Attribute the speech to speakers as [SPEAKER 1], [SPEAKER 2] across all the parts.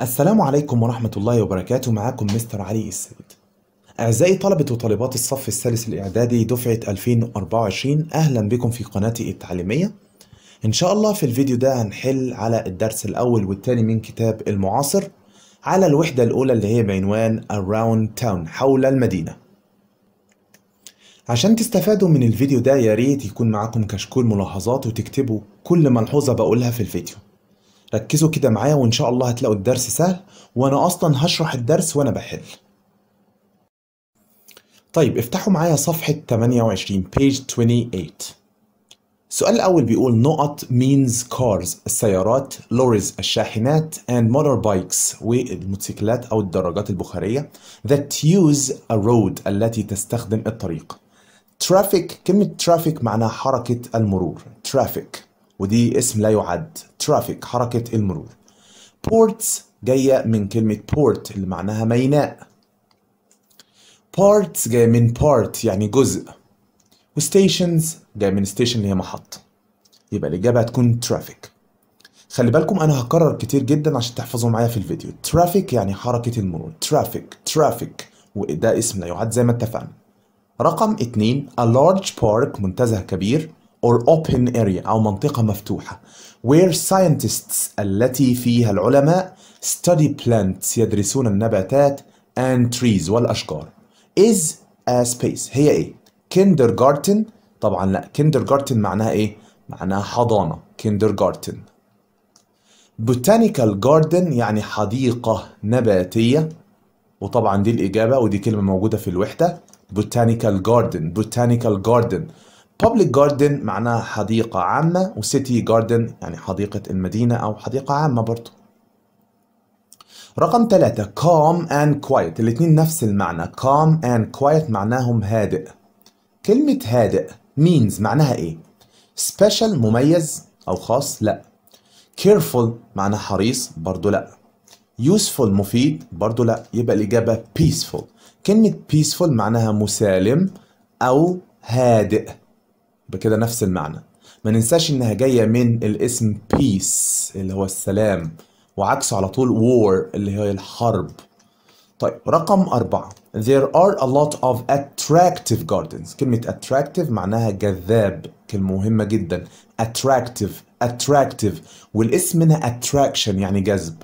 [SPEAKER 1] السلام عليكم ورحمة الله وبركاته. معاكم مستر علي السيد. أعزائي طلبة وطالبات الصف الثالث الإعدادي دفعة 2024 أهلا بكم في قناتي التعليمية. إن شاء الله في الفيديو ده هنحل على الدرس الأول والثاني من كتاب المعاصر على الوحدة الأولى اللي هي بعنوان Around Town حول المدينة. عشان تستفادوا من الفيديو ده يا ريت يكون معاكم كشكول ملاحظات وتكتبوا كل ملحوظة بقولها في الفيديو. ركزوا كده معايا وإن شاء الله هتلاقوا الدرس سهل وأنا أصلا هشرح الدرس وأنا بحل. طيب افتحوا معايا صفحة 28 page 28 السؤال الأول بيقول نقط means cars السيارات لوريز الشاحنات and motorbikes والموتوسيكلات أو الدراجات البخارية. that use a road التي تستخدم الطريق. traffic كلمة traffic معناها حركة المرور. traffic. ودي اسم لا يعد. Traffic حركة المرور. Ports جاية من كلمة port اللي معناها ميناء. Parts جاية من part يعني جزء. وستيشنز جاية من station اللي هي محطة يبقى الإجابة هتكون traffic. خلي بالكم أنا هكرر كتير جدا عشان تحفظوا معايا في الفيديو. Traffic يعني حركة المرور. Traffic traffic. وده اسم لا يعد زي ما اتفقنا. رقم اتنين a large park منتزه كبير. Or open area أو منطقة مفتوحة where scientists التي فيها العلماء study plants يدرسون النباتات and trees والأشجار is a space هي إيه؟ kindergarten طبعا لا kindergarten معناها إيه؟ معناها حضانة kindergarten botanical garden يعني حديقة نباتية وطبعا دي الإجابة ودي كلمة موجودة في الوحدة botanical garden botanical garden public garden معناها حديقة عامة و city garden يعني حديقة المدينة أو حديقة عامة برضو. رقم ثلاثة calm and quiet. الاتنين نفس المعنى. Calm and quiet معناهم هادئ. كلمة هادئ means معناها إيه؟ Special مميز أو خاص لا. Careful معناها حريص برضو لا. Useful مفيد برضو لا. يبقى الإجابة peaceful. كلمة peaceful معناها مسالم أو هادئ. بكده نفس المعنى. ما ننساش إنها جاية من الاسم peace اللي هو السلام وعكسه على طول war اللي هي الحرب. طيب رقم أربعة. There are a lot of attractive gardens. كلمة attractive معناها جذاب كلمة مهمة جدا. Attractive attractive. والاسم منها attraction يعني جذب.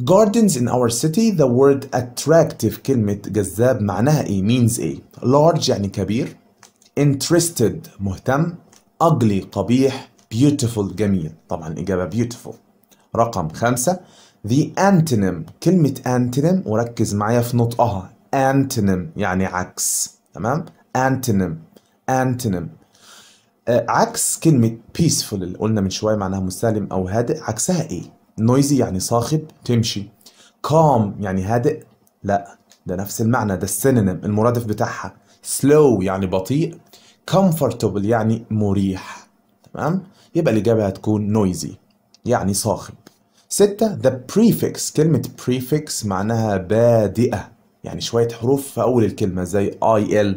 [SPEAKER 1] Gardens in our city the word attractive كلمة جذاب معناها إيه؟ means إيه؟ large يعني كبير. Interested مهتم ugly قبيح beautiful جميل. طبعا الإجابة beautiful. رقم خمسة the antonym. كلمة antonym وركز معايا في نطقها. antonym يعني عكس. تمام؟ antonym. antonym. آه عكس كلمة peaceful اللي قلنا من شوية معناها مسالم أو هادئ. عكسها إيه؟ noisy يعني صاخب تمشي. calm يعني هادئ. لا ده نفس المعنى ده السينونيم المرادف بتاعها. Slow يعني بطيء comfortable يعني مريح تمام؟ يبقى الإجابة هتكون noisy يعني صاخب. ستة the prefix كلمة prefix معناها بادئة يعني شوية حروف في أول الكلمة زي IL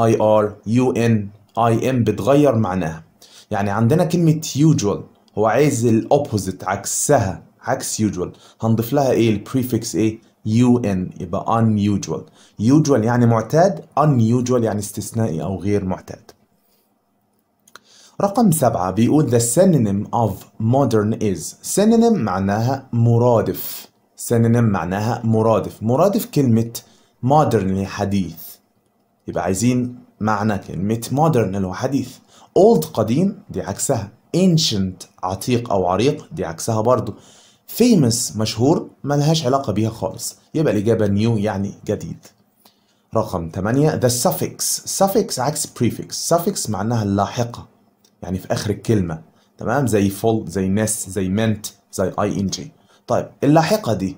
[SPEAKER 1] IR UN IM بتغير معناها. يعني عندنا كلمة usual هو عايز الأوبوزيت عكسها عكس usual. هنضيف لها إيه؟ البريفكس إيه؟ UN يبقى unusual. usual يعني معتاد unusual يعني استثنائي أو غير معتاد. رقم سبعة بيقول the synonym of modern is. synonym معناها مرادف. synonym معناها مرادف. مرادف كلمة modern اللي حديث. يبقى عايزين معنى كلمة modern اللي هو حديث. old قديم دي عكسها. ancient عتيق أو عريق دي عكسها برضو. Famous مشهور ملهاش علاقة بيها خالص. يبقى الإجابة new يعني جديد. رقم 8 the suffix. Suffix عكس prefix. Suffix معناها اللاحقة. يعني في آخر الكلمة. تمام؟ زي full زي nest زي meant زي ing. طيب اللاحقة دي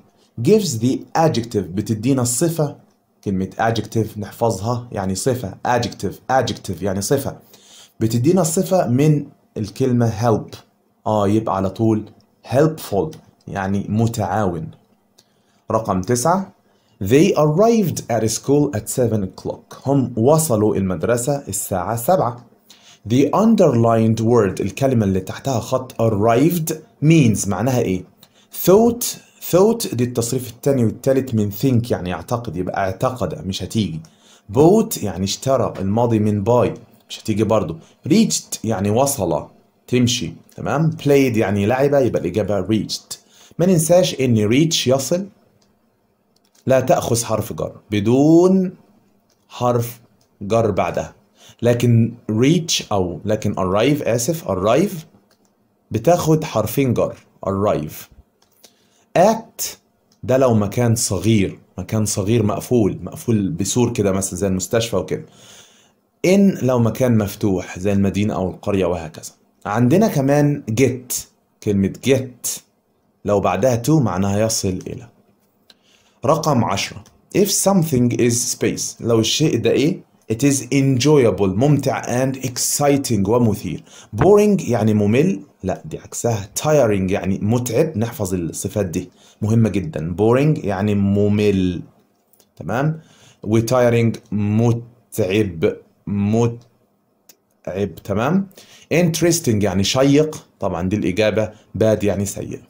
[SPEAKER 1] gives the adjective بتدينا الصفة كلمة adjective نحفظها يعني صفة. Adjective adjective يعني صفة. بتدينا الصفة من الكلمة help. آه يبقى على طول helpful. يعني متعاون. رقم تسعة They arrived at school at 7 o'clock. هم وصلوا المدرسة الساعة 7 The underlined word الكلمة اللي تحتها خط arrived means معناها إيه؟ thought thought دي التصريف الثاني والثالث من think يعني يعتقد يبقى اعتقد مش هتيجي. bought يعني اشترى الماضي من buy مش هتيجي برضو reached يعني وصل تمشي تمام؟ played يعني لعب يبقى الإجابة reached. ما ننساش إن reach يصل لا تأخذ حرف جر بدون حرف جر بعدها. لكن reach أو لكن arrive آسف arrive بتاخد حرفين جر arrive. at ده لو مكان صغير مكان صغير مقفول مقفول بسور كده مثلا زي المستشفى وكده. in لو مكان مفتوح زي المدينة أو القرية وهكذا. عندنا كمان get كلمة get. لو بعدها to معناها يصل إلى. رقم عشرة. If something is space لو الشيء ده إيه؟ It is enjoyable ممتع and exciting ومثير. Boring يعني ممل؟ لا دي عكسها. Tiring يعني متعب. نحفظ الصفات دي. مهمة جدا. Boring يعني ممل. تمام؟ و tiring متعب. متعب. تمام؟ Interesting يعني شيق. طبعا دي الإجابة. Bad يعني سيء.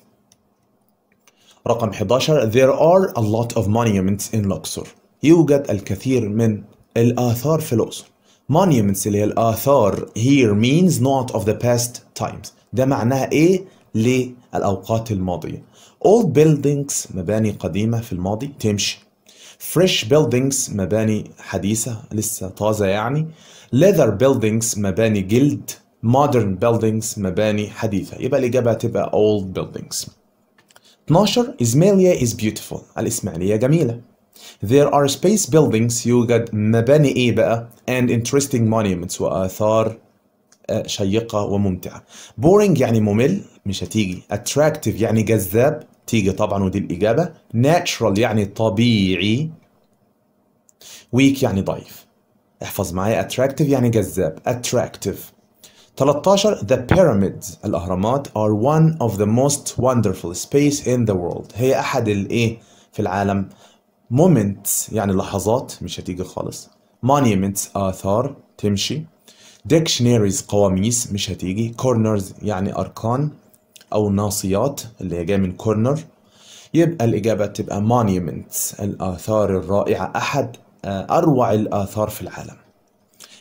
[SPEAKER 1] رقم 11 there are a lot of monuments in Luxor. يوجد الكثير من الآثار في الأقصر. Monuments اللي هي الآثار here means not of the past times. ده معناها إيه؟ للأوقات الماضية. Old buildings مباني قديمة في الماضي تمشي. Fresh buildings مباني حديثة لسه طازة يعني. Leather buildings مباني جلد modern buildings مباني حديثة. يبقى الإجابة هتبقى old buildings. 12 إسماعيلية is beautiful. الإسماعيلية جميلة There are space buildings يوجد مباني إيه بقى and interesting monuments وآثار شيقة وممتعة boring يعني ممل مش هتيجي attractive يعني جذاب تيجي طبعا ودي الإجابة natural يعني طبيعي weak يعني ضعيف احفظ معايا attractive يعني جذاب attractive. 13 The pyramids الأهرامات are one of the most wonderful space in the world. هي أحد الإيه في العالم. Moments يعني لحظات مش هتيجي خالص. Monuments آثار تمشي. Dictionaries قواميس مش هتيجي. Corners يعني أركان أو ناصيات اللي هي جاية من corner. يبقى الإجابة تبقى monuments. الآثار الرائعة أحد أروع الآثار في العالم.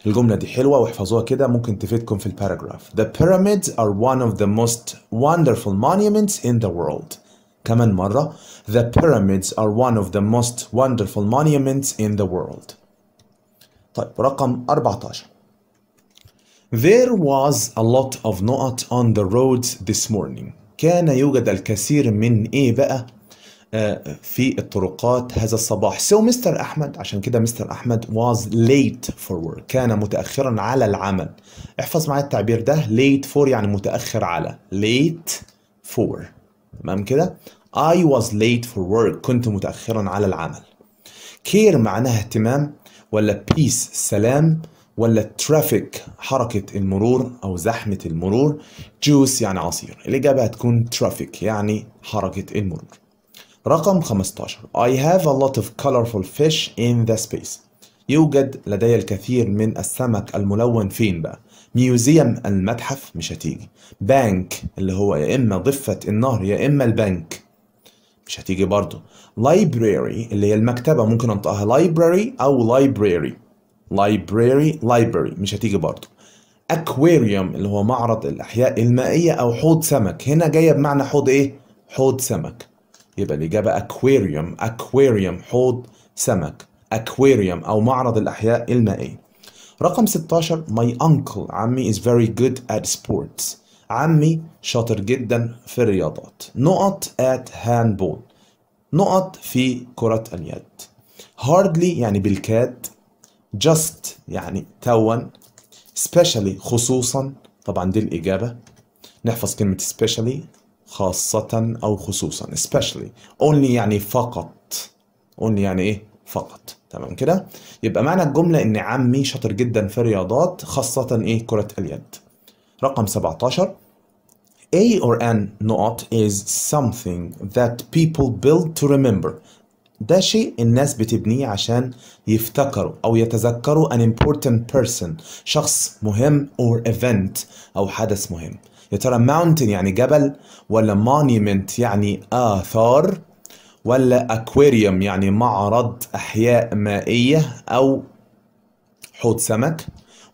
[SPEAKER 1] الجملة دي حلوة واحفظوها كده ممكن تفيدكم في الباراجراف The pyramids are one of the most wonderful monuments in the world كمان مرة The pyramids are one of the most wonderful monuments in the world طيب رقم 14 There was a lot of نقط on the roads this morning كان يوجد الكثير من إيه بقى في الطرقات هذا الصباح. So مستر أحمد عشان كده مستر أحمد was late for work كان متأخرا على العمل. احفظ معايا التعبير ده late for يعني متأخر على. Late for. تمام كده؟ I was late for work كنت متأخرا على العمل. Care معناها اهتمام ولا peace سلام ولا traffic حركة المرور أو زحمة المرور؟ juice يعني عصير. الإجابة هتكون traffic يعني حركة المرور. رقم 15 I have a lot of colorful fish in the space. يوجد لدي الكثير من السمك الملون فين بقى؟ ميوزيوم المتحف مش هتيجي. بانك اللي هو يا إما ضفة النهر يا إما البنك. مش هتيجي برضو library اللي هي المكتبة ممكن أنطقها library أو library. Library library مش هتيجي برضو aquarium اللي هو معرض الأحياء المائية أو حوض سمك. هنا جاية بمعنى حوض إيه؟ حوض سمك. يبقى الإجابة aquarium aquarium حوض سمك. aquarium أو معرض الأحياء المائية. رقم 16 my uncle. عمي is very good at sports. عمي شاطر جدا في الرياضات. نقط at handball. نقط في كرة اليد. Hardly يعني بالكاد. Just يعني توا. Especially خصوصا. طبعا دي الإجابة. نحفظ كلمة especially خاصة أو خصوصا especially only يعني فقط. only يعني إيه؟ فقط. تمام كده؟ يبقى معنى الجملة إن عمي شاطر جدا في الرياضات خاصة إيه؟ كرة اليد. رقم 17 A or an نقط is something that people build to remember. ده شيء الناس بتبنيه عشان يفتكروا أو يتذكروا an important person شخص مهم or event أو حدث مهم. يا ترى mountain يعني جبل ولا monument يعني آثار ولا aquarium يعني معرض أحياء مائية أو حوض سمك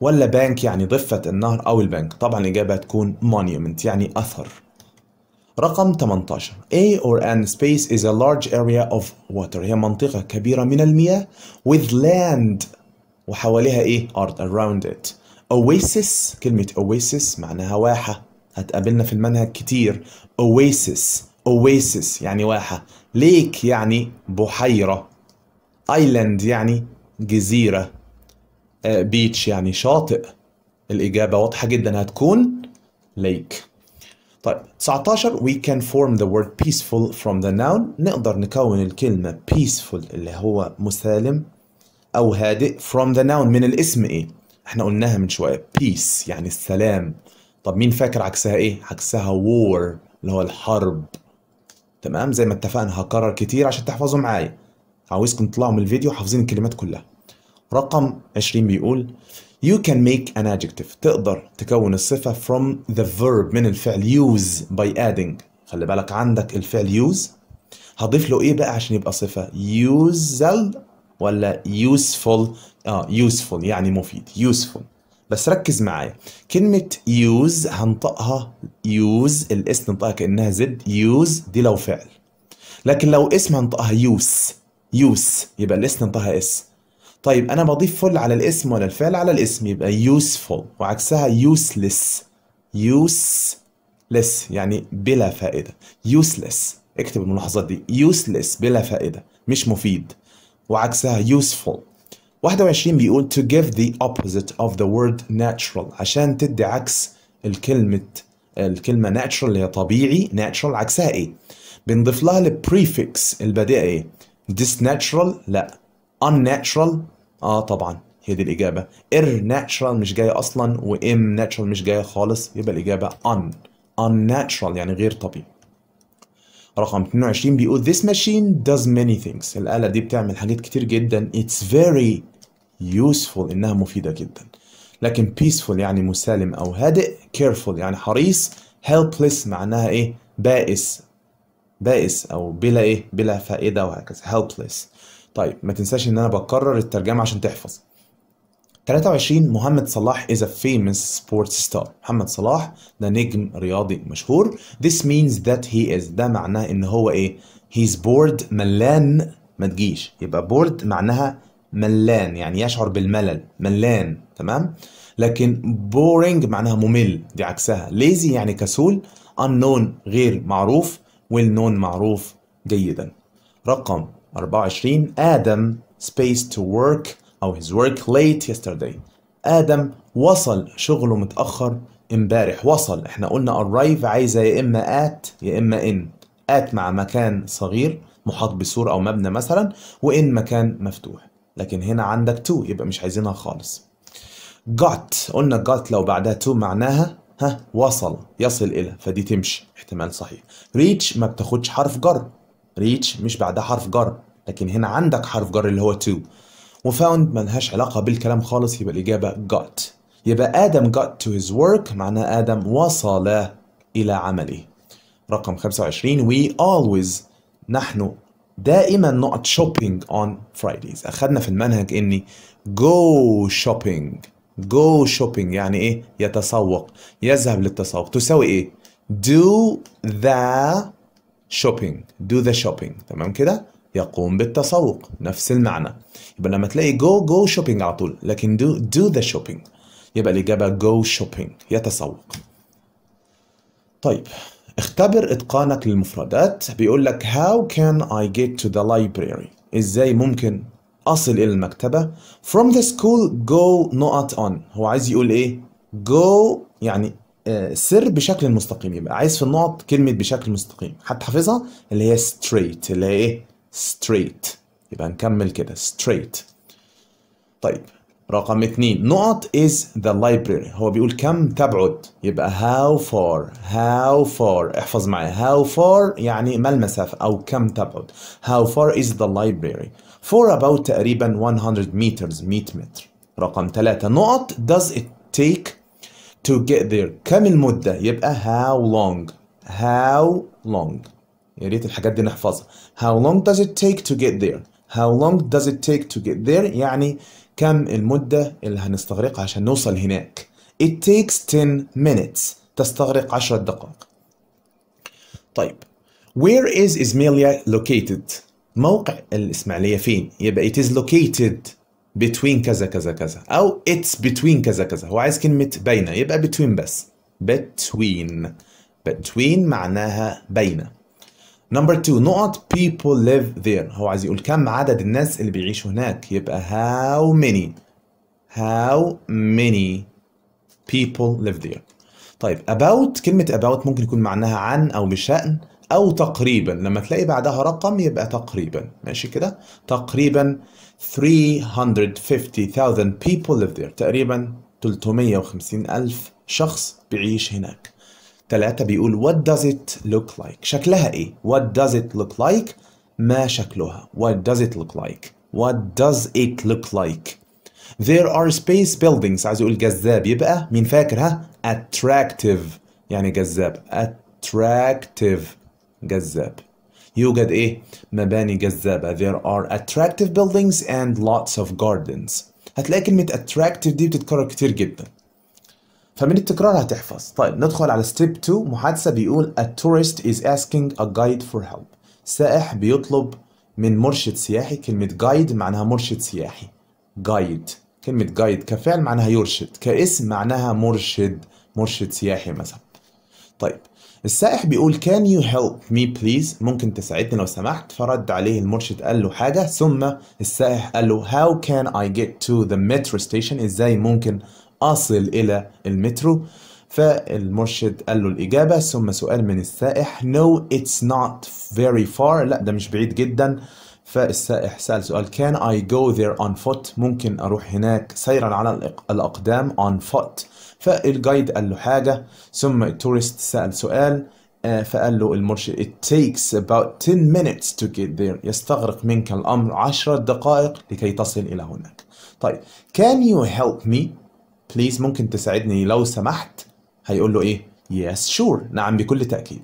[SPEAKER 1] ولا بانك يعني ضفة النهر أو البنك؟ طبعا الإجابة هتكون monument يعني أثر. رقم 18 A or an space is a large area of water. هي منطقة كبيرة من المياه with land وحواليها إيه؟ أرض. Around it. Oasis. كلمة oasis معناها واحة. هتقابلنا في المنهج كتير. Oasis oasis يعني واحة. Lake يعني بحيرة. Island يعني جزيرة. بيتش يعني شاطئ. الإجابة واضحة جدا هتكون lake. طيب 19 we can form the word peaceful from the noun. نقدر نكون الكلمة peaceful اللي هو مسالم أو هادئ from the noun. من الاسم إيه؟ إحنا قلناها من شوية. Peace يعني السلام. طب مين فاكر عكسها إيه؟ عكسها war اللي هو الحرب. تمام؟ زي ما اتفقنا هكرر كتير عشان تحفظوا معايا. عاوزكم تطلعوا من الفيديو حافظين الكلمات كلها. رقم 20 بيقول You can make an adjective. تقدر تكون الصفة from the verb من الفعل use by adding. خلي بالك عندك الفعل use. هضيف له إيه بقى عشان يبقى صفة؟ useful ولا useful آه useful يعني مفيد. useful. بس ركز معايا كلمة use هنطقها use الاس ننطقها كأنها زد use دي لو فعل. لكن لو اسم هنطقها use use يبقى ال s ننطقها s. طيب أنا بضيف ful على الاسم ولا الفعل على الاسم؟ يبقى useful. وعكسها useless useless يعني بلا فائدة. useless اكتب الملاحظات دي. useless بلا فائدة مش مفيد. وعكسها useful. 21 بيقول to give the opposite of the word natural عشان تدي عكس الكلمة الكلمة natural اللي هي طبيعي natural عكسها إيه؟ بنضيف لها البريفكس البادئة إيه؟ this natural لا. unnatural آه طبعا هي دي الإجابة. ir natural مش جاية أصلا و im natural مش جاية خالص يبقى الإجابة un. unnatural يعني غير طبيعي. رقم 22 بيقول this machine does many things. الآلة دي بتعمل حاجات كتير جدا. It's very useful إنها مفيدة جدا. لكن peaceful يعني مسالم أو هادئ careful يعني حريص helpless معناها إيه؟ بائس. بائس أو بلا إيه؟ بلا فائدة وهكذا. helpless. طيب ما تنساش إن أنا بكرر الترجمة عشان تحفظ. 23 محمد صلاح is a famous sports star. محمد صلاح ده نجم رياضي مشهور. This means that he is. ده معناه إن هو إيه؟ he's bored ملان ما تجيش. يبقى bored معناها ملان يعني يشعر بالملل ملان تمام؟ لكن boring معناها ممل دي عكسها lazy يعني كسول unknown غير معروف known معروف جيدا. رقم 24 آدم space to work أو his work late yesterday. آدم وصل شغله متأخر امبارح وصل. إحنا قلنا arrive عايزة يا إما at يا إما in. at مع مكان صغير محاط بسور أو مبنى مثلا وإن مكان مفتوح. لكن هنا عندك to يبقى مش عايزينها خالص. got قلنا got لو بعدها to معناها ها وصل يصل إلى فدي تمشي احتمال صحيح. reach ما بتاخدش حرف جر. ريتش مش بعدها حرف جر لكن هنا عندك حرف جر اللي هو to وفاوند ملهاش علاقة بالكلام خالص يبقى الإجابة got. يبقى آدم got to his work معناه آدم وصل إلى عمله. رقم 25 we always نحن دائما نقط shopping on Fridays. أخذنا في المنهج إني go shopping. go shopping يعني إيه؟ يتسوق. يذهب للتسوق. تساوي إيه؟ do the shopping. do the shopping. تمام كده؟ يقوم بالتسوق. نفس المعنى. يبقى لما تلاقي go go shopping على طول. لكن do do the shopping. يبقى الإجابة go shopping. يتسوق. طيب. اختبر إتقانك للمفردات. بيقول لك how can I get to the library? إزاي ممكن أصل إلى المكتبة؟ From the school go not on. هو عايز يقول إيه؟ Go يعني سر بشكل مستقيم. يبقى عايز في النقط كلمة بشكل مستقيم. حتى حافظها اللي هي straight. اللي هي إيه؟ Straight. يبقى نكمل كده. Straight. طيب. رقم اتنين نقط is the library هو بيقول كم تبعد يبقى how far how far احفظ معايا how far يعني ما المسافة أو كم تبعد how far is the library for about تقريبا 100 meters 100 متر رقم ثلاثة نقط does it take to get there كم المدة يبقى how long how long يا ريت الحاجات دي نحفظها how long does it take to get there how long does it take to get there يعني كم المدة اللي هنستغرقها عشان نوصل هناك. It takes 10 minutes تستغرق 10 دقائق. طيب where is Ismailia located موقع الإسماعيلية فين؟ يبقى it is located between كذا كذا كذا. أو it's between كذا كذا. هو عايز كلمة بين يبقى between بس. between. between معناها بين Number two نقط people live there. هو عايز يقول كم عدد الناس اللي بيعيشوا هناك. يبقى how many? How many people live there? طيب about كلمة about ممكن يكون معناها عن أو بشأن أو تقريبا. لما تلاقي بعدها رقم يبقى تقريبا. ماشي كده؟ تقريبا 350,000 people live there. تقريبا 350 ألف شخص بيعيش هناك. ثلاثة بيقول what does it look like شكلها إيه what does it look like ما شكلها what does it look like what does it look like there are space buildings عايز يقول جذاب يبقى مين فاكر ها attractive يعني جذاب attractive جذاب يوجد إيه مباني جذابة there are attractive buildings and lots of gardens هتلاقي كلمة attractive دي بتتكرر كتير جدا فمن التكرار هتحفظ. طيب ندخل على ستيب 2 محادثة بيقول a tourist is asking a guide for help. سائح بيطلب من مرشد سياحي كلمة guide معناها مرشد سياحي. Guide. كلمة guide كفعل معناها يرشد. كاسم معناها مرشد مرشد سياحي مثلا. طيب السائح بيقول can you help me please? ممكن تساعدني لو سمحت. فرد عليه المرشد قال له حاجة ثم السائح قال له how can I get to the metro station إزاي ممكن أصل إلى المترو. فالمرشد قال له الإجابة ثم سؤال من السائح no it's not very far. لا ده مش بعيد جدا. فالسائح سأل سؤال can I go there on foot? ممكن أروح هناك سيرا على الأقدام on foot. فالجايد قال له حاجة ثم التورست سأل سؤال فقال له المرشد it takes about 10 minutes to get there. يستغرق منك الأمر 10 دقائق لكي تصل إلى هناك. طيب can you help me? Please ممكن تساعدني. لو سمحت هيقول له إيه؟ Yes sure. نعم بكل تأكيد.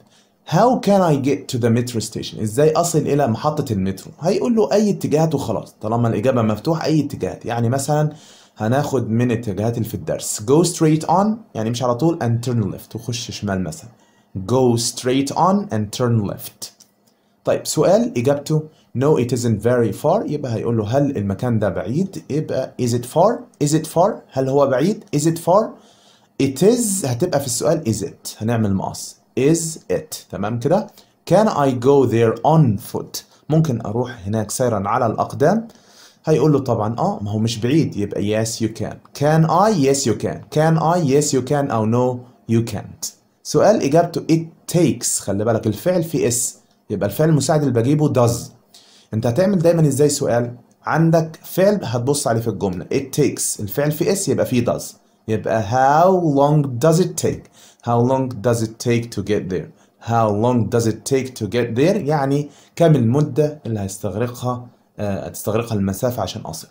[SPEAKER 1] How can I get to the metro station إزاي أصل إلى محطة المترو؟ هيقول له أي اتجاهات وخلاص. طالما الإجابة مفتوحة أي اتجاهات. يعني مثلا هناخد من الاتجاهات اللي في الدرس. Go straight on يعني مش على طول and turn left. وخش شمال مثلا. Go straight on and turn left. طيب سؤال إجابته no it isn't very far. يبقى هيقول له هل المكان ده بعيد؟ يبقى is it far? Is it far? هل هو بعيد؟ Is it far? It is. هتبقى في السؤال is it هنعمل مقص is it. تمام كده؟ Can I go there on foot ممكن أروح هناك سيرا على الأقدام. هيقول له طبعا آه ما هو مش بعيد. يبقى yes you can. Can I? Yes you can. Can I? Yes you can أو no you can't. سؤال إجابته it takes. خلي بالك الفعل في s يبقى الفعل المساعد اللي بجيبه does. انت هتعمل دايما إزاي سؤال؟ عندك فعل هتبص عليه في الجملة. It takes. الفعل في s يبقى فيه does. يبقى how long does it take? How long does it take to get there? How long does it take to get there? يعني كم المدة اللي هيستغرقها هتستغرقها المسافة عشان أصل.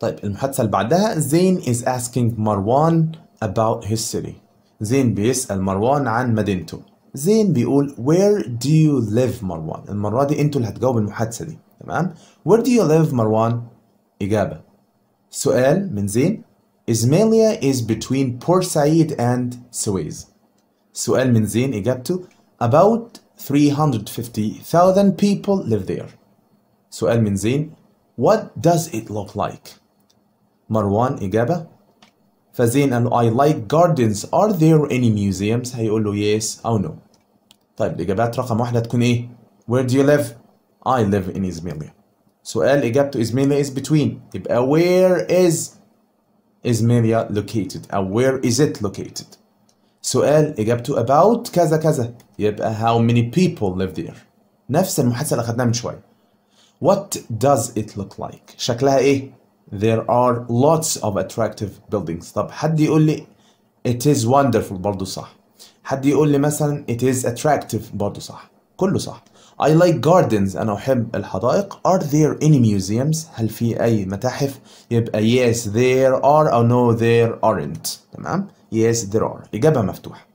[SPEAKER 1] طيب المحادثة اللي بعدها زين is asking مروان about his city. زين بيسأل مروان عن مدينته. زين بيقول where do you live مروان المرة دي انتوا اللي هتجاوب المحادثة دي تمام where do you live مروان إجابة سؤال من زين Ismailia is between Port Said and Suez سؤال من زين إجابته about 350,000 people live there سؤال من زين What does it look like مروان إجابة فزين قال له I like gardens are there any museums هيقول له yes أو no طيب الإجابات رقم واحدة تكون إيه Where do you live I live in Ismailia سؤال إجابته Ismailia is between يبقى where is Ismailia located أو where is it located سؤال إجابته about كذا كذا يبقى how many people live there نفس المحادثة اللي أخدناها من شوية What does it look like شكلها إيه There are lots of attractive buildings طب حد يقول لي It is wonderful برضو صح حد يقول لي مثلا It is attractive. برضو صح. كله صح. I like gardens. أنا أحب الحدائق. Are there any museums? هل في أي متاحف؟ يبقى yes there are. أو no there aren't. تمام؟ Yes there are. إجابة مفتوحة.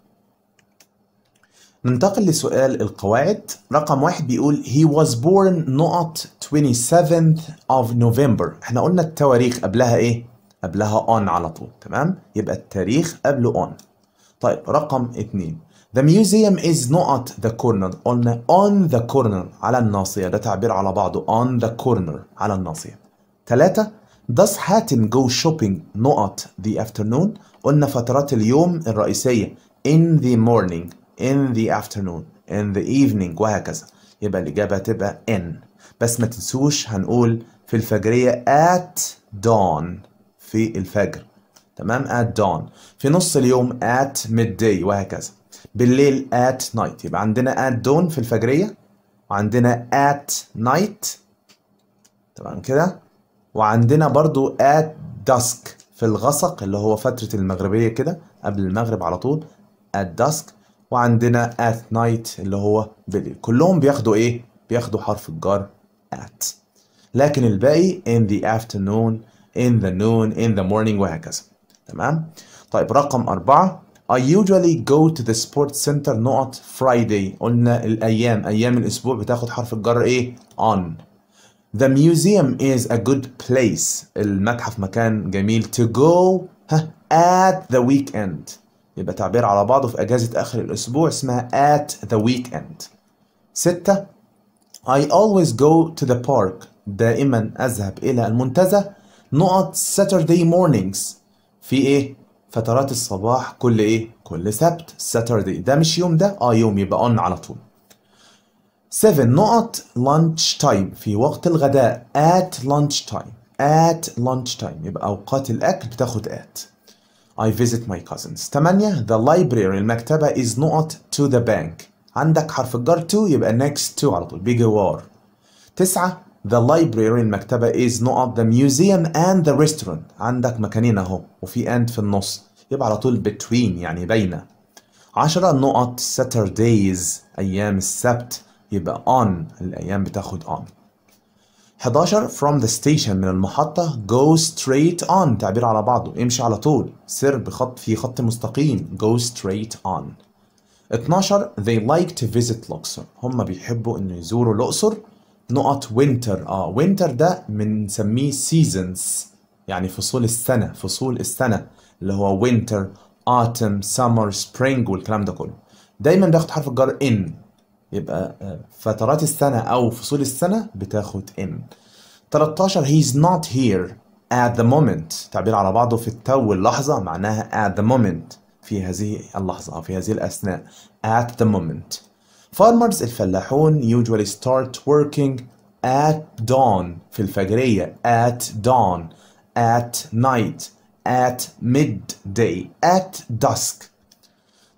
[SPEAKER 1] ننتقل لسؤال القواعد. رقم واحد بيقول he was born نقط 27th of November. إحنا قلنا التواريخ قبلها إيه؟ قبلها on على طول. تمام؟ يبقى التاريخ قبله on. طيب رقم اتنين. The museum is not the corner قلنا on the corner. على الناصية. ده تعبير على بعضه. On the corner. على الناصية. ثلاثة Does Hatem go shopping نقط the afternoon? قلنا فترات اليوم الرئيسية. In the morning. In the afternoon. In the evening. وهكذا. يبقى الإجابة هتبقى in بس ما تنسوش هنقول في الفجرية at dawn في الفجر. تمام؟ at dawn. في نص اليوم at midday وهكذا. بالليل at night. يبقى عندنا at dawn في الفجرية وعندنا at night تمام كده؟ وعندنا برضو at dusk في الغسق اللي هو فترة المغربية كده قبل المغرب على طول. at dusk. وعندنا at night اللي هو بالليل. كلهم بياخدوا إيه؟ بياخدوا حرف الجر at. لكن الباقي in the afternoon in the noon in the morning وهكذا. تمام؟ طيب رقم أربعة. I usually go to the sports center نقط Friday. قلنا الأيام أيام الأسبوع بتاخد حرف الجر إيه؟ on. The museum is a good place. المتحف مكان جميل. To go at the weekend. يبقى تعبير على بعضه في أجازة آخر الأسبوع اسمها at the weekend. ستة. I always go to the park. دائما أذهب إلى المنتزه نقط Saturday mornings. في إيه؟ فترات الصباح كل إيه؟ كل سبت Saturday. ده مش يوم ده؟ آه يوم يبقى on على طول. 7 نقط lunch time في وقت الغداء at lunch time at lunch time يبقى أوقات الأكل بتاخد at. I visit my cousins. 8 the library المكتبة is نقط to the bank. عندك حرف الجر to يبقى next to على طول. بجوار 9 the library المكتبة is نقط the museum and the restaurant. عندك مكانين أهو وفي and في النص. يبقى على طول between يعني بين. 10 نقط. Saturdays أيام السبت. يبقى on. الأيام بتاخد on. 11 from the station من المحطة. Go straight on. تعبير على بعضه. امشي على طول. سر بخط في خط مستقيم. Go straight on. 12 they like to visit Luxor. هم بيحبوا إنه يزوروا الأقصر. نقط winter. آه winter ده بنسميه seasons يعني فصول السنة فصول السنة اللي هو winter autumn summer spring والكلام ده كله. دايما بياخد حرف الجر in. يبقى فترات السنة أو فصول السنة بتاخد in. 13 he's not here at the moment. تعبير على بعضه في التو اللحظة معناها at the moment في هذه اللحظة أو في هذه الأثناء at the moment. Farmers الفلاحون usually start working at dawn في الفجرية. At dawn. At night. At midday. At dusk.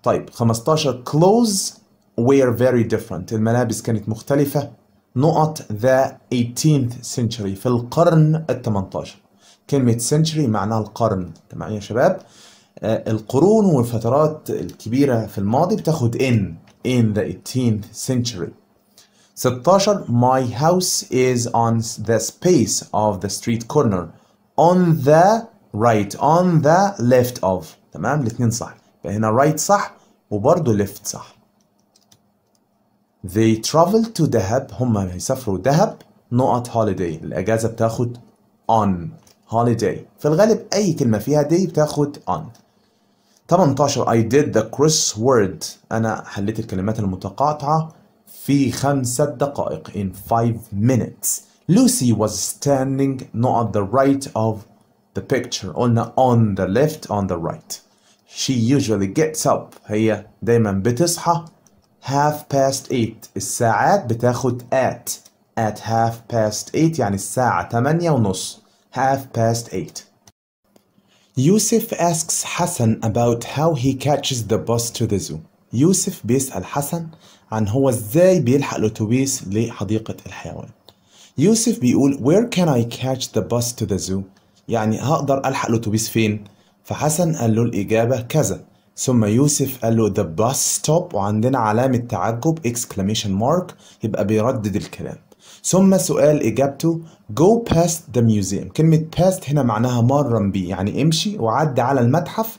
[SPEAKER 1] طيب 15 clothes were very different. الملابس كانت مختلفة. نقط the 18th century. في القرن ال 18 كلمة century معناها القرن. تمام يا شباب؟ آه القرون والفترات الكبيرة في الماضي بتاخد in. in the 18th century 16 my house is on the space of the street corner on the right on the left of تمام الاثنين صح يبقى هنا right صح وبرضه left صح They travel to دهب هم هيسافروا دهب نقط holiday الأجازة بتاخد on holiday في الغالب أي كلمة فيها day بتاخد on 18 I did the crossword أنا حليت الكلمات المتقاطعة في خمسة دقائق in five minutes Lucy was standing not at the right of the picture قلنا on the left on the right she usually gets up هي دايما بتصحى half past eight الساعات بتاخد at at half past eight يعني الساعة تمانية ونص half past eight يوسف asks حسن about how he catches the bus to the zoo. يوسف بيسأل حسن عن هو إزاي بيلحق الأتوبيس لحديقة الحيوان. يوسف بيقول where can I catch the bus to the zoo? يعني هقدر ألحق الأتوبيس فين؟ فحسن قال له الإجابة كذا. ثم يوسف قال له the bus stop وعندنا علامة تعجب! Exclamation mark! يبقى بيردد الكلام. ثم سؤال إجابته go past the museum. كلمة past هنا معناها مرا بيه. يعني امشي وعدي على المتحف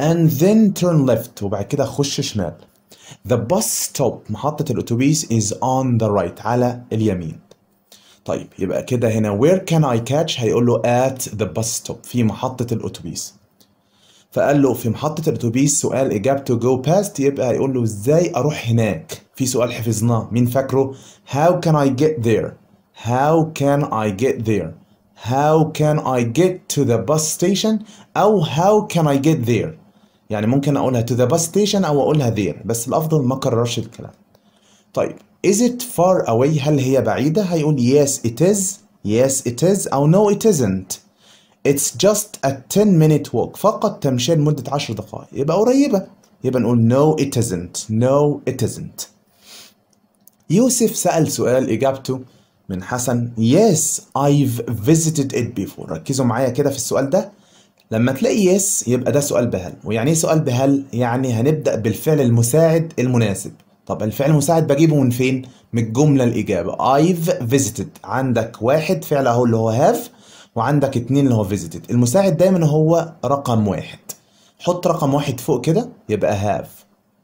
[SPEAKER 1] and then turn left. وبعد كده خش شمال. The bus stop محطة الأتوبيس is on the right على اليمين. طيب يبقى كده هنا where can I catch هيقول له at the bus stop في محطة الأتوبيس. فقال له في محطة الأتوبيس سؤال إجابته go past يبقى هيقول له إزاي أروح هناك؟ في سؤال حفظناه مين فاكره؟ How can I get there how can I get there how can I get to the bus station أو how can I get there يعني ممكن أقولها to the bus station أو أقولها there بس الأفضل ما كررش الكلام طيب is it far away هل هي بعيدة هيقول yes it is yes it is أو no it isn't It's just a 10 minute walk فقط تمشي لمدة 10 دقائق يبقى قريبة يبقى نقول no it isn't no it isn't يوسف سأل سؤال إجابته من حسن. Yes I've visited it before. ركزوا معايا كده في السؤال ده. لما تلاقي yes يبقى ده سؤال بهل. ويعني إيه سؤال بهل؟ يعني هنبدأ بالفعل المساعد المناسب. طب الفعل المساعد بجيبه من فين؟ من الجملة الإجابة. I've visited. عندك واحد فعل أهو اللي هو have وعندك اتنين اللي هو visited. المساعد دايما هو رقم واحد. حط رقم واحد فوق كده يبقى have.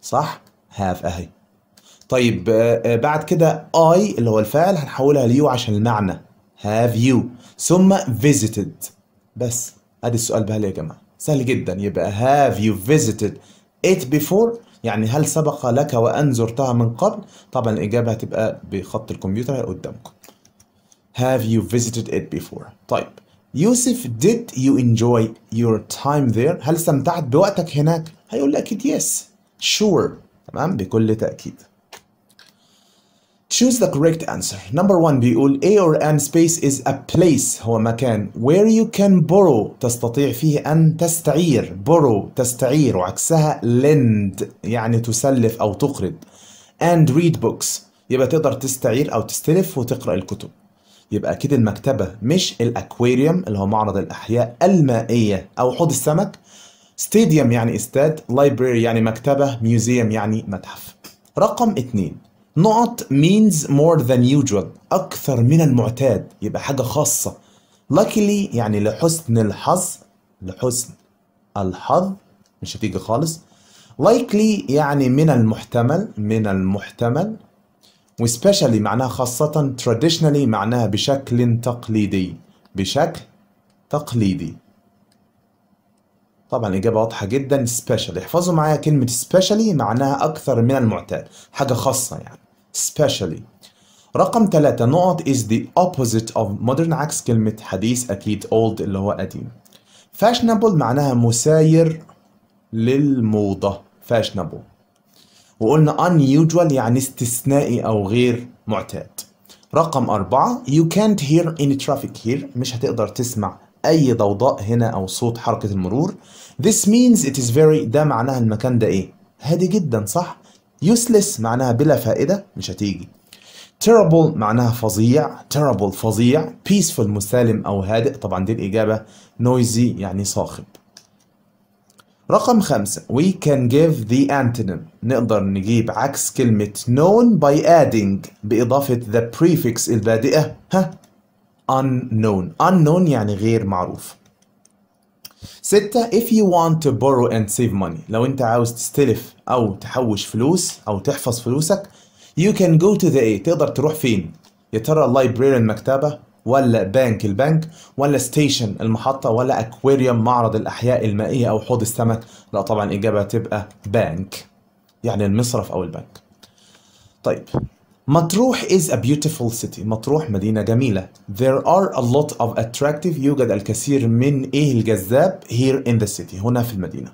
[SPEAKER 1] صح؟ have أهي. طيب آه، بعد كده I اللي هو الفاعل هنحولها ليو عشان المعنى. Have you. ثم visited. بس أدي السؤال بهل يا جماعة. سهل جدا. يبقى have you visited it before يعني هل سبق لك وأن زرتها من قبل؟ طبعا الإجابة هتبقى بخط الكمبيوتر قدامكم. Have you visited it before؟ طيب يوسف did you enjoy your time there؟ هل استمتعت بوقتك هناك؟ هيقول لك yes. Sure. تمام؟ بكل تأكيد. Choose the correct answer. Number one بيقول A or an space is a place. هو مكان. Where you can borrow. تستطيع فيه أن تستعير. Borrow. تستعير. وعكسها lend. يعني تسلف أو تقرض. And read books. يبقى تقدر تستعير أو تستلف وتقرأ الكتب. يبقى أكيد المكتبة مش الأكواريوم اللي هو معرض الأحياء المائية أو حوض السمك. ستاديوم يعني استاد. Library يعني مكتبة. Museum يعني متحف. رقم اتنين. نقط means more than usual أكثر من المعتاد يبقى حاجة خاصة. Luckily يعني لحسن الحظ لحسن الحظ مش هتيجي خالص. Likely يعني من المحتمل من المحتمل. وسبيشالي معناها خاصة traditionally معناها بشكل تقليدي بشكل تقليدي. طبعا الإجابة واضحة جدا special احفظوا معايا كلمة specially معناها أكثر من المعتاد حاجة خاصة يعني. Specially. رقم ثلاثة نقط is the opposite of modern عكس كلمة حديث أكيد old اللي هو قديم. Fashionable معناها مساير للموضة. Fashionable. وقلنا unusual يعني استثنائي أو غير معتاد. رقم أربعة you can't hear any traffic here. مش هتقدر تسمع أي ضوضاء هنا أو صوت حركة المرور. This means it is very ده معناها المكان ده إيه؟ هادي جدا صح؟ Useless معناها بلا فائدة مش هتيجي. Terrible معناها فظيع terrible فظيع peaceful مسالم أو هادئ طبعا دي الإجابة. Noisy يعني صاخب. رقم خمسة we can give the antonym. نقدر نجيب عكس كلمة known by adding بإضافة the prefix البادئة. ها؟ Unknown. Unknown يعني غير معروف. ستة if you want to borrow and save money. لو انت عاوز تستلف أو تحوش فلوس أو تحفظ فلوسك you can go to the A. تقدر تروح فين؟ يا ترى ال library المكتبة ولا بنك البنك ولا station المحطة ولا اكواريوم معرض الأحياء المائية أو حوض السمك؟ لا طبعا إجابة تبقى بنك يعني المصرف أو البنك. طيب. مطروح is a beautiful city. مطروح مدينة جميلة. There are a lot of attractive يوجد الكثير من إيه الجذاب here in the city. هنا في المدينة.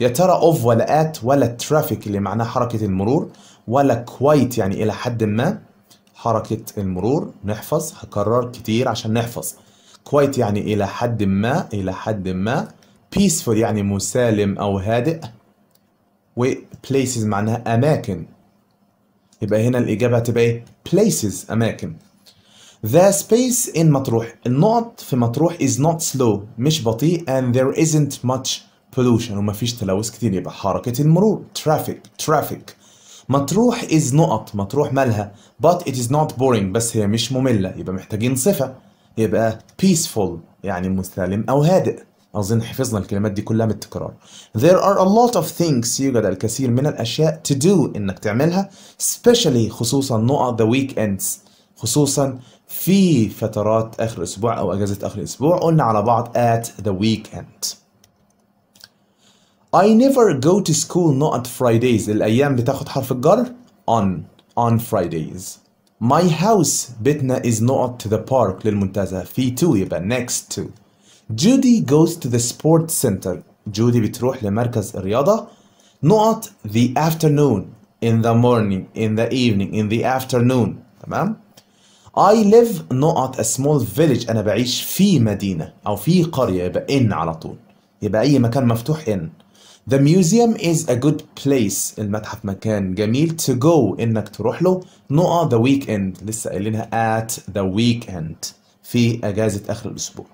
[SPEAKER 1] يا ترى of ولا at ولا traffic اللي معناها حركة المرور ولا quite يعني إلى حد ما حركة المرور. نحفظ. هكرر كتير عشان نحفظ. quite يعني إلى حد ما إلى حد ما. peaceful يعني مسالم أو هادئ. و places معناها أماكن. يبقى هنا الإجابة هتبقى إيه؟ places أماكن. The space in مطروح. النقط في مطروح is not slow مش بطيء and there isn't much pollution ومفيش تلوث كتير. يبقى حركة المرور traffic traffic. مطروح is نقط مطروح مالها but it is not boring بس هي مش مملة. يبقى محتاجين صفة. يبقى peaceful يعني مسالم أو هادئ. أظن حفظنا الكلمات دي كلها من التكرار. There are a lot of things يوجد الكثير من الأشياء to do إنك تعملها especially خصوصا نقط the weekends. خصوصا في فترات آخر الأسبوع أو أجازة آخر الأسبوع قلنا على بعض at the weekend. I never go to school not Fridays. الأيام بتاخد حرف الجر on on Fridays. My house بيتنا is not to the park للمنتزه. في to يبقى next to. Judy goes to the sports center جودي بتروح لمركز الرياضة نقط the afternoon in the morning in the evening in the afternoon تمام I live نقط a small village أنا بعيش في مدينة أو في قرية يبقى in على طول يبقى أي مكان مفتوح in The museum is a good place المتحف مكان جميل to go إنك تروح له نقط the weekend لسه قايلينها at the weekend في أجازة آخر الأسبوع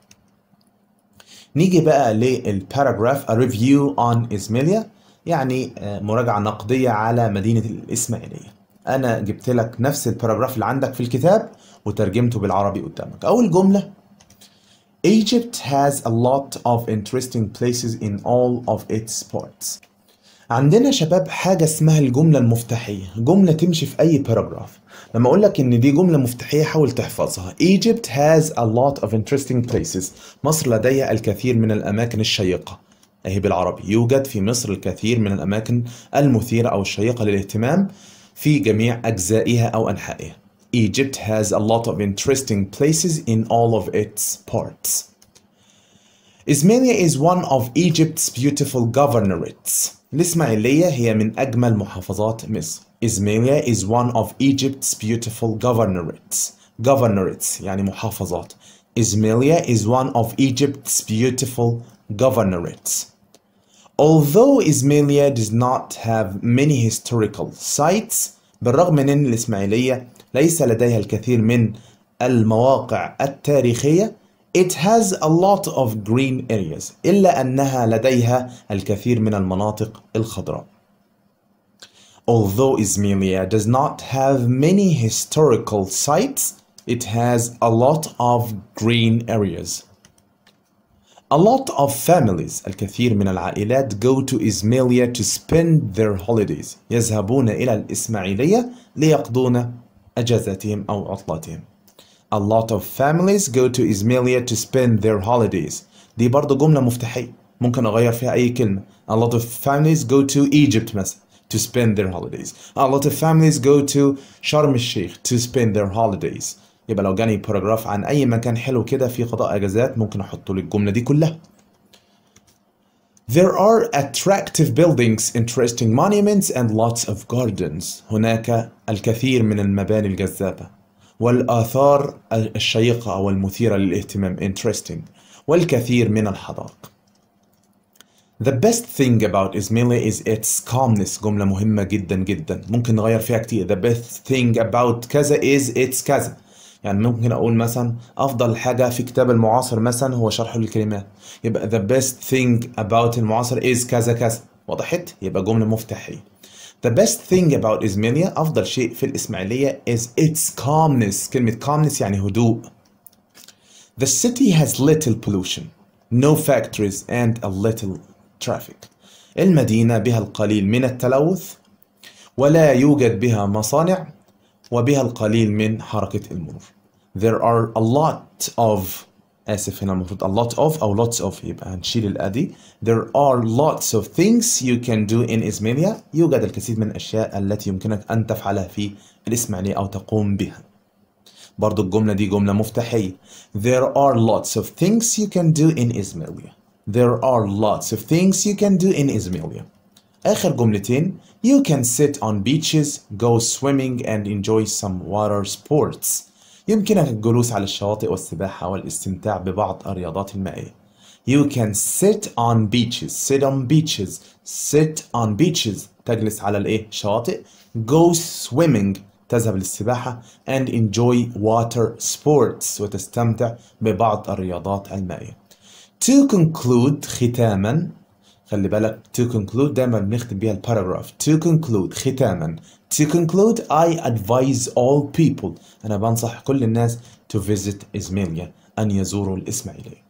[SPEAKER 1] نيجي بقى للباراجراف review on إسماعيلية يعني مراجعة نقدية على مدينة الإسماعيلية. أنا جبت لك نفس الباراجراف اللي عندك في الكتاب وترجمته بالعربي قدامك. أول جملة. Egypt has a lot of interesting places in all of its parts عندنا شباب حاجة اسمها الجملة المفتاحية. جملة تمشي في أي باراجراف لما أقول لك إن دي جملة مفتاحية حاول تحفظها Egypt has a lot of interesting places مصر لديها الكثير من الأماكن الشيقة أهي بالعربي يوجد في مصر الكثير من الأماكن المثيرة أو الشيقة للاهتمام في جميع أجزائها أو أنحائها Egypt has a lot of interesting places in all of its parts. Ismailia is one of Egypt's beautiful governorates. الإسماعيلية هي من أجمل محافظات مصر. Ismailia is one of Egypt's beautiful governorates. Governorates يعني محافظات. Ismailia is one of Egypt's beautiful governorates. Although Ismailia does not have many historical sites, بالرغم من أن الإسماعيلية ليس لديها الكثير من المواقع التاريخية It has a lot of green areas إلا أنها لديها الكثير من المناطق الخضراء Although Ismailia does not have many historical sites, it has a lot of green areas. A lot of families الكثير من العائلات go to Ismailia to spend their holidays يذهبون إلى الإسماعيلية ليقضون أجازاتهم أو عطلاتهم. A lot of families go to Ismailia to spend their holidays. دي برضه جملة مفتاحية ممكن أغير فيها أي كلمة. A lot of families go to Egypt مثلا to spend their holidays. A lot of families go to شرم الشيخ to spend their holidays. يبقى لو جاني باراجراف عن أي مكان حلو كده في قضاء أجازات ممكن أحط له الجملة دي كلها. There are attractive buildings, interesting monuments and lots of gardens. هناك الكثير من المباني الجذابة والآثار الشيقة أو المثيرة للاهتمام interesting والكثير من الحدائق. The best thing about Ismailia is its calmness جملة مهمة جدا جدا ممكن نغير فيها كتير The best thing about كذا is its كذا يعني ممكن أقول مثلا أفضل حاجة في كتاب المعاصر مثلا هو شرح الكلمات يبقى the best thing about المعاصر is كذا كذا وضحت يبقى جملة مفتاحية The best thing about Ismailia أفضل شيء في الإسماعيلية is its calmness كلمة calmness يعني هدوء The city has little pollution no factories and a little traffic. المدينة بها القليل من التلوث ولا يوجد بها مصانع وبها القليل من حركة المرور. There are a lot of آسف هنا المفروض a lot of أو lots of يبقى هنشيل الأدي. There are lots of things you can do in Ismailia. يوجد الكثير من الأشياء التي يمكنك أن تفعلها في الإسماعيلية أو تقوم بها. برضو الجملة دي جملة مفتاحية. There are lots of things you can do in Ismailia. There are lots of things you can do in Ismailia آخر جملتين You can sit on beaches, go swimming and enjoy some water sports يمكنك الجلوس على الشواطئ والسباحة والاستمتاع ببعض الرياضات المائية You can sit on beaches sit on beaches sit on beaches تجلس على الايه شواطئ go swimming تذهب للسباحة and enjoy water sports وتستمتع ببعض الرياضات المائية To conclude ختاما خلي بالك to conclude دايما بنختم بيها الباراجراف to conclude ختاما to conclude I advise all people. أنا بنصح كل الناس to visit إسماعيلية أن يزوروا الإسماعيلية.